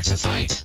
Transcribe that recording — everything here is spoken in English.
prepare to fight.